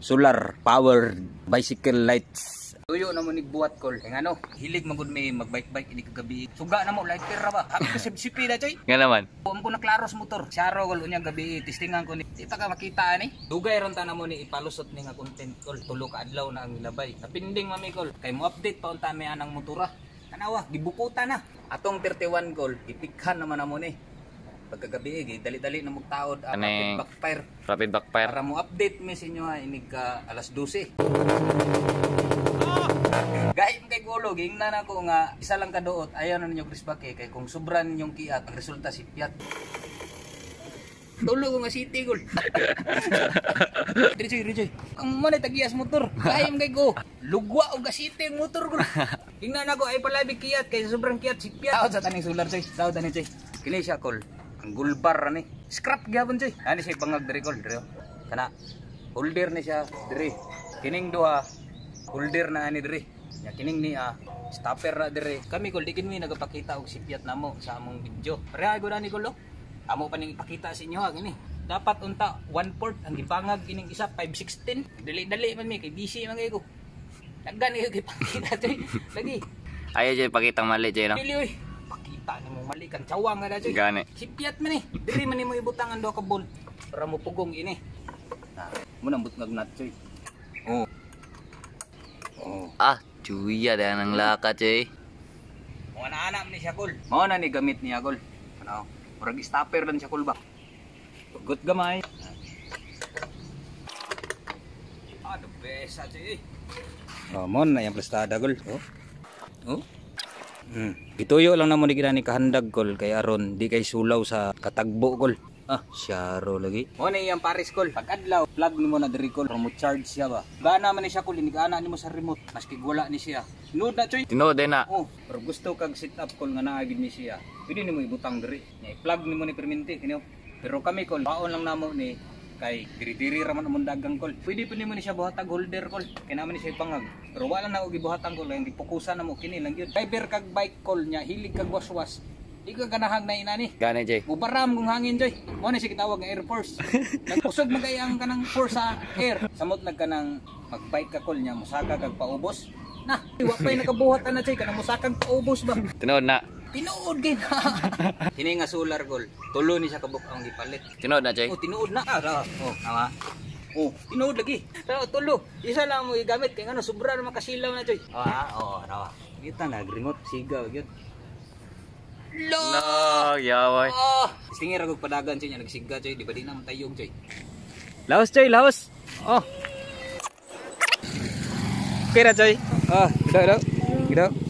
solar powered bicycle lights. Tuyo na mo ni buhat kol. Kaya ano, hilig magud may magbike-bike ini kagabi. Suga na mo lighter ra ba? Happy kasi sipi na choy. Nga naman. Kuam ko na klaros motor. Siyaro kol unya gabi testingan ko ni. Di pa ka makita ani. Dugay ron ta na mo ni ipalusot ni nga content kol. Tulo ka adlaw na ang milabay. Napinding mami kol. Kay mo update pa unta may anang motora. Tanawa, gibukuta na. Atong 31 kol, ipikhan naman na mo ni. Pagkagabi, eh, dali-dali na magtaod ang Kaneng- backfire. Rapid backfire. Para mo update mi sa inyo ha, inig ka alas 12. Gahim kay Gulo, gingnan ako nga isa lang kaduot, ayaw na ninyo Chris Bake, kay kung sobra ninyong kiat, ang resulta si Piat. Tulo ko nga city gol. Richoy, Richoy. Ang manay tagiyas motor. Gahim kay ko. Lugwa o gasite ang motor ko. Tingnan ako ay palabi kiyat kay sobrang kiyat si Piat. Daot sa taning solar choy. Daot taning choy. Kini siya kol. Gulbar ni. Scrap gyapon choy. Ani siya pangag diri kol diri. Kana holder ni siya diri. Kining duha holder na ani diri. Ya kining ni ah stopper ra diri. Kami kol di kini nagapakita og si Piat namo sa among video. Pareha gyud ani kol. oh. Amo pa ning ipakita sa inyo ha gini. Dapat unta 1 port ang gipangag kining isa 516. Dali-dali man mi kay busy man kay ko. Daggan ni ipakita choy. Lagi. Ayaw dyan pakitang mali dyan, no? Pili oy. Pakita ni mo mali kan cawang nga choy. Gani. Sipiat man ni. Diri man nimo ibutang ang duha ka bolt para mo pugong ini. Na, mo nang butngag nut choy. Oh. Oh. Ah, chuya dahil ng laka, Chay. Mga naanak ni siya kol. Mao na ni gamit niya kol. Ano? Murag stopper lang siya kol ba. Good gamay. Ah, the best sa eh. Oh, mo na yung plastada kol. Oh. Oh. Hmm. Gituyo lang na mo ni ni kahandag kol kay aron di kay sulaw sa katagbo kol. Ah, syaro lagi. Mo na iyang pares kol. Pag adlaw, plug nimo na diri kol. Para mo charge siya ba. Gana man ni siya kol, inigana nimo sa remote. Maski wala ni siya. Nood na choy. Tinood din na. Oh, pero gusto kag sit up call nga naagid ni siya. Pwede nimo ibutang diri. Nya i-plug nimo ni perminti kini. Pero kami call, baon lang namo ni kay diri-diri ra man among dagang call. Pwede pa nimo ni siya buhatag holder call. Kay naman siya ipangag. Pero wala na og gibuhatang call, lang gipukusan namo kini lang yun. Driver kag bike call niya, hilig kag waswas. Di ka ganahag na inani. Gani, Chay. Mubaram kung hangin joy. Mo ni siya kitawag nga Air Force. Nagpusog man kay ang kanang force sa air. Samot nag kanang magbike ka call niya, musaka kag paubos. Na, wa pay nakabuhat na joy kanang musakag paubos ba. Tinood na. Tinuod gid. Kini nga solar goal. Tulo ni siya kabuk ang gipalit. Tinood na, Chay. Oh, tinuod na. Ah, ra. Oh, tama. Oh, tinuod lagi. Pero tulo. Isa lang mo igamit kay ano sobra na makasilaw na joy. Ah, oh, rawa. Kita na remote sigaw gyud. Lo! No, yaway. Oh, stingir ako padagan siya nagsiga choy, di ba di na matayog choy. Laos, Chay, laos. Oh. Okay na, Chay. Ah, gidaw, gidaw. Gidaw.